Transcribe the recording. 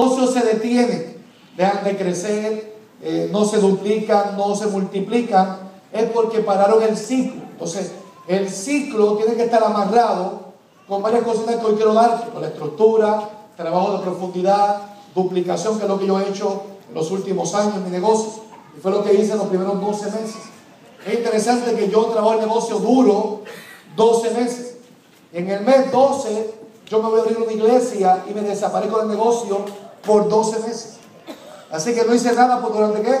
negocios se detienen, dejan de crecer, eh, no se duplican, no se multiplican, es porque pararon el ciclo. Entonces, el ciclo tiene que estar amarrado con varias cosas que hoy quiero dar, con la estructura, trabajo de profundidad, duplicación, que es lo que yo he hecho en los últimos años en mi negocio, y fue lo que hice en los primeros 12 meses. Es interesante que yo trabajo el negocio duro 12 meses. En el mes 12 yo me voy a abrir una iglesia y me desaparezco del negocio por 12 meses. Así que no hice nada por durante qué?